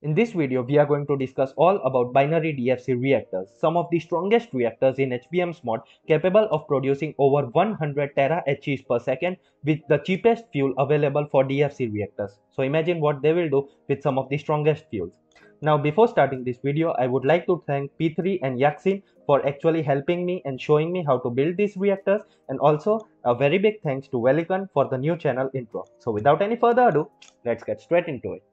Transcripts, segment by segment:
In this video, we are going to discuss all about binary DFC reactors, some of the strongest reactors in HBM's mod capable of producing over 100 tera HEs per second with the cheapest fuel available for DFC reactors. So imagine what they will do with some of the strongest fuels. Now before starting this video, I would like to thank P3 and Yaksin for actually helping me and showing me how to build these reactors and also a very big thanks to Velikan for the new channel intro. So without any further ado, let's get straight into it.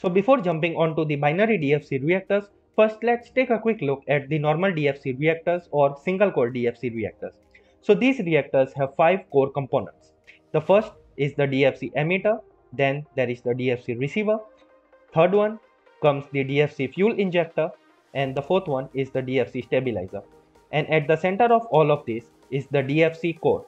So before jumping onto the binary DFC reactors, first let's take a quick look at the normal DFC reactors or single core DFC reactors. So these reactors have five core components. The first is the DFC emitter, then there is the DFC receiver, third one comes the DFC fuel injector, and the fourth one is the DFC stabilizer. And at the center of all of this is the DFC core.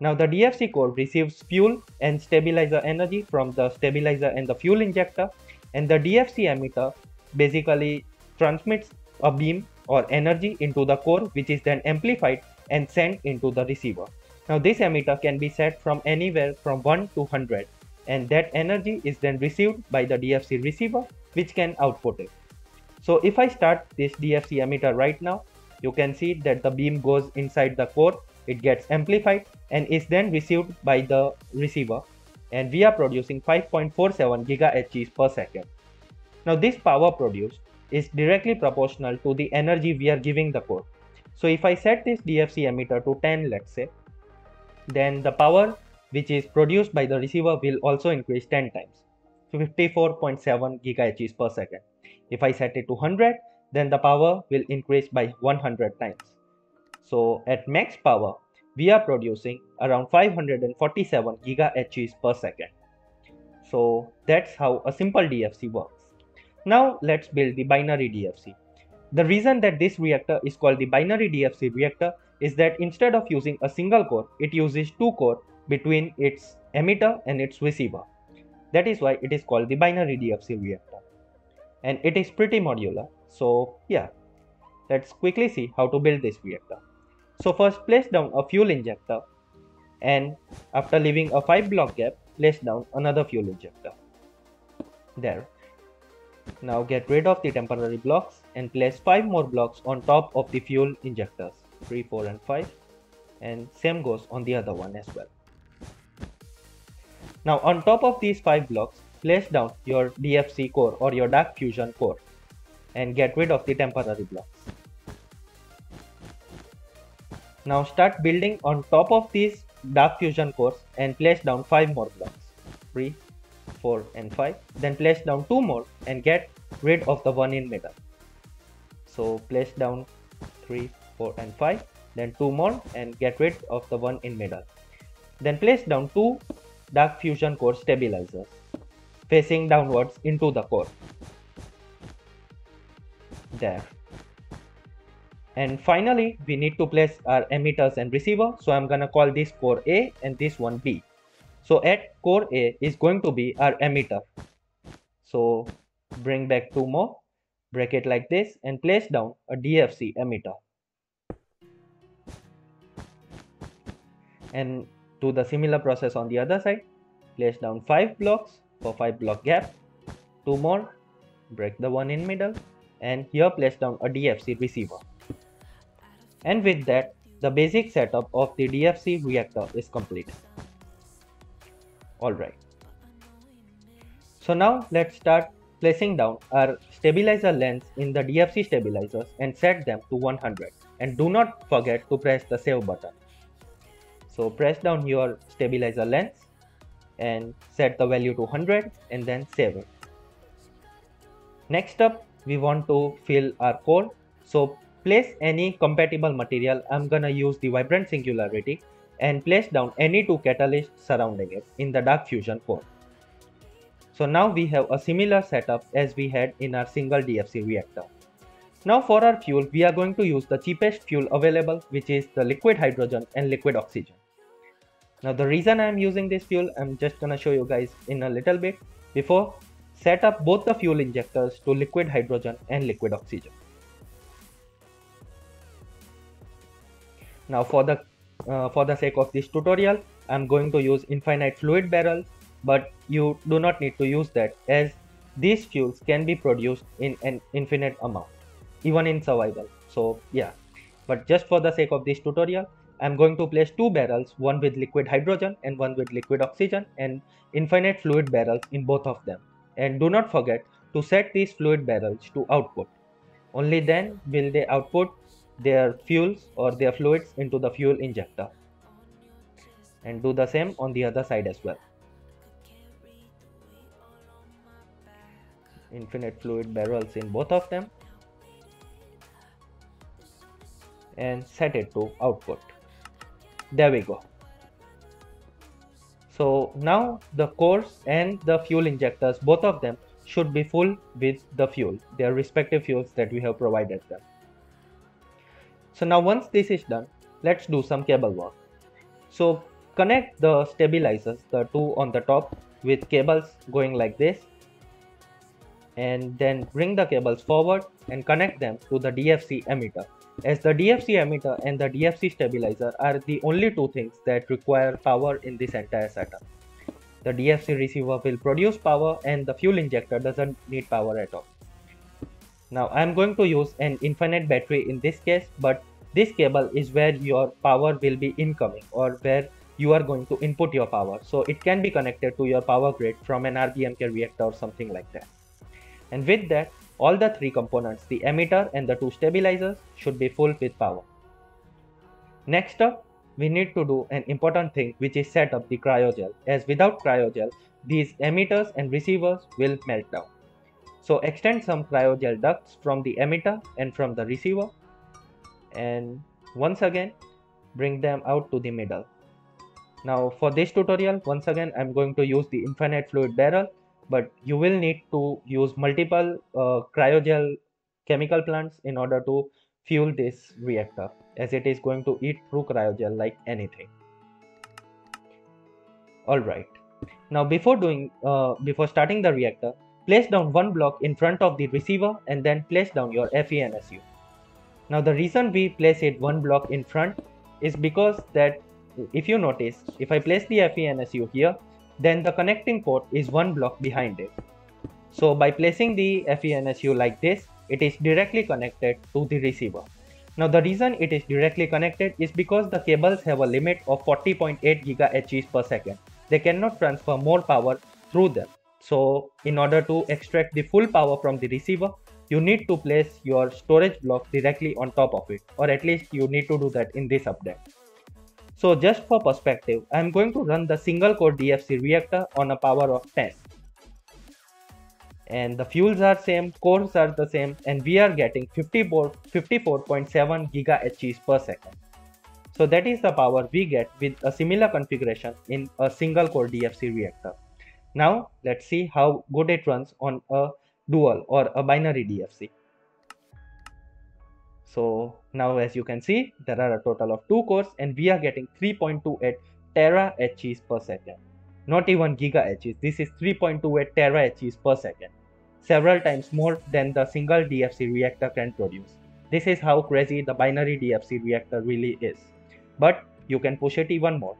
Now the DFC core receives fuel and stabilizer energy from the stabilizer and the fuel injector and the DFC emitter basically transmits a beam or energy into the core which is then amplified and sent into the receiver. Now this emitter can be set from anywhere from 1 to 100 and that energy is then received by the DFC receiver which can output it. So if I start this DFC emitter right now, you can see that the beam goes inside the core, it gets amplified and is then received by the receiver and we are producing 5.47 GHz per second. Now this power produced is directly proportional to the energy we are giving the core. So if I set this DFC emitter to 10 let's say, then the power which is produced by the receiver will also increase 10 times, 54.7 GHz per second. If I set it to 100, then the power will increase by 100 times. So at max power, we are producing around 547 GHz per second. So that's how a simple DFC works. Now let's build the binary DFC. The reason that this reactor is called the binary DFC reactor is that instead of using a single core, it uses two core between its emitter and its receiver. That is why it is called the binary DFC reactor. And it is pretty modular. So yeah, let's quickly see how to build this reactor. So first place down a fuel injector and after leaving a 5 block gap, place down another fuel injector. There. Now get rid of the temporary blocks and place 5 more blocks on top of the fuel injectors 3, 4 and 5 and same goes on the other one as well. Now on top of these 5 blocks, place down your DFC core or your dark fusion core and get rid of the temporary blocks. Now start building on top of these dark fusion cores and place down 5 more blocks 3, 4 and 5 then place down 2 more and get rid of the one in middle. So place down 3, 4 and 5 then 2 more and get rid of the one in middle. Then place down 2 dark fusion core stabilizers facing downwards into the core. There and finally we need to place our emitters and receiver. So i'm gonna call this core a and this one b. So at core a is going to be our emitter. So bring back two more break it like this and place down a dfc emitter. And do the similar process on the other side. Place down five blocks for five block gap. Two more break the one in middle. And here place down a dfc receiver and with that, the basic setup of the DFC reactor is complete. Alright. So now let's start placing down our stabilizer lens in the DFC stabilizers and set them to 100 and do not forget to press the save button. So press down your stabilizer lens and set the value to 100 and then save it. Next up we want to fill our core so place any compatible material. I'm gonna use the vibrant singularity and place down any two catalysts surrounding it in the dark fusion core so now we have a similar setup as we had in our single dfc reactor. Now for our fuel we are going to use the cheapest fuel available which is the liquid hydrogen and liquid oxygen. Now the reason i am using this fuel i'm just gonna show you guys in a little bit. Before set up both the fuel injectors to liquid hydrogen and liquid oxygen Now for the uh, for the sake of this tutorial, I'm going to use infinite fluid barrels, but you do not need to use that as these fuels can be produced in an infinite amount, even in survival. So yeah, but just for the sake of this tutorial, I'm going to place two barrels, one with liquid hydrogen and one with liquid oxygen and infinite fluid barrels in both of them. And do not forget to set these fluid barrels to output. Only then will they output their fuels or their fluids into the fuel injector. And do the same on the other side as well. Infinite fluid barrels in both of them and set it to output there we go so now the cores and the fuel injectors both of them should be full with the fuel their respective fuels that we have provided them so now once this is done let's do some cable work so connect the stabilizers the two on the top with cables going like this and then bring the cables forward and connect them to the DFC emitter as the DFC emitter and the DFC stabilizer are the only two things that require power in this entire setup. The DFC receiver will produce power and the fuel injector doesn't need power at all. Now I am going to use an infinite battery in this case but this cable is where your power will be incoming or where you are going to input your power. So it can be connected to your power grid from an RBMK reactor or something like that. And with that all the three components, the emitter and the two stabilizers should be full with power. Next up, we need to do an important thing which is set up the cryogel as without cryogel, these emitters and receivers will melt down. So extend some cryogel ducts from the emitter and from the receiver. And once again bring them out to the middle. Now for this tutorial once again I'm going to use the infinite fluid barrel but you will need to use multiple uh, cryogel chemical plants in order to fuel this reactor as it is going to eat through cryogel like anything. All right. Now before doing uh, before starting the reactor place down one block in front of the receiver and then place down your FENSU now the reason we place it one block in front is because that if you notice if I place the FENSU here then the connecting port is one block behind it. So by placing the FENSU like this, it is directly connected to the receiver. Now the reason it is directly connected is because the cables have a limit of 40.8 GHz per second. They cannot transfer more power through them. So in order to extract the full power from the receiver, you need to place your storage block directly on top of it or at least you need to do that in this update. So just for perspective, I am going to run the single core DFC reactor on a power of 10. And the fuels are same, cores are the same and we are getting 54.7 GHz per second. So that is the power we get with a similar configuration in a single core DFC reactor. Now let's see how good it runs on a dual or a binary DFC. So now as you can see, there are a total of two cores and we are getting 3.28 tera HEs per second. Not even giga this is 3.28 tera HEs per second. Several times more than the single DFC reactor can produce. This is how crazy the binary DFC reactor really is. But you can push it even more.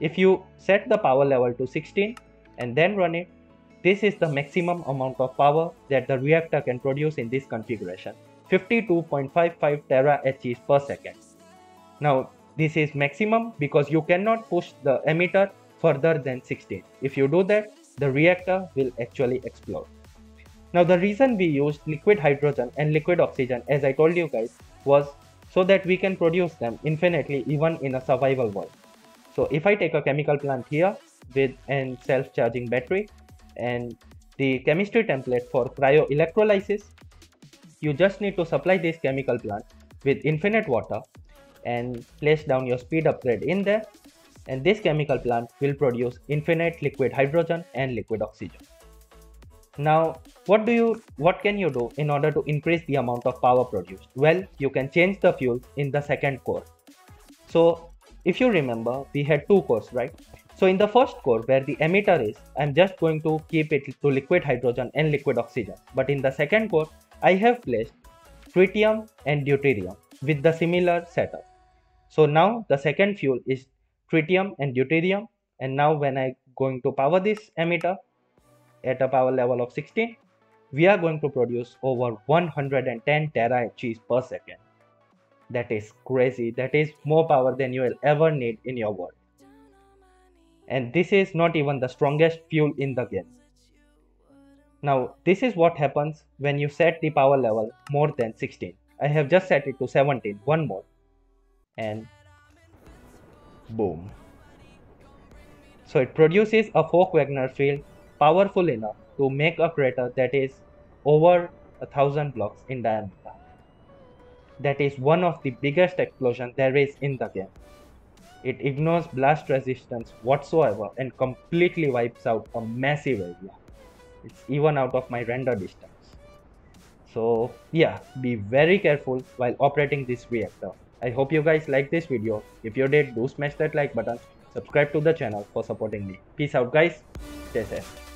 If you set the power level to 16 and then run it, this is the maximum amount of power that the reactor can produce in this configuration. 52.55 tera HEs per second. Now this is maximum because you cannot push the emitter further than 16. If you do that, the reactor will actually explode. Now the reason we used liquid hydrogen and liquid oxygen as I told you guys was so that we can produce them infinitely even in a survival world. So if I take a chemical plant here with an self-charging battery and the chemistry template for cryo-electrolysis you just need to supply this chemical plant with infinite water and place down your speed upgrade in there and this chemical plant will produce infinite liquid hydrogen and liquid oxygen. Now, what do you, what can you do in order to increase the amount of power produced? Well, you can change the fuel in the second core. So, if you remember, we had two cores, right? So in the first core where the emitter is, I'm just going to keep it to liquid hydrogen and liquid oxygen. But in the second core, I have placed tritium and deuterium with the similar setup. So now the second fuel is tritium and deuterium and now when I going to power this emitter at a power level of 16 we are going to produce over 110 teraHs per second. That is crazy. That is more power than you will ever need in your world. And this is not even the strongest fuel in the game. Now, this is what happens when you set the power level more than 16. I have just set it to 17, one more. And boom. So it produces a Folk-Wagner field powerful enough to make a crater that is over a thousand blocks in diameter. That is one of the biggest explosions there is in the game. It ignores blast resistance whatsoever and completely wipes out a massive area. It's even out of my render distance. So yeah, be very careful while operating this reactor. I hope you guys like this video. If you did, do smash that like button. Subscribe to the channel for supporting me. Peace out guys. Stay safe.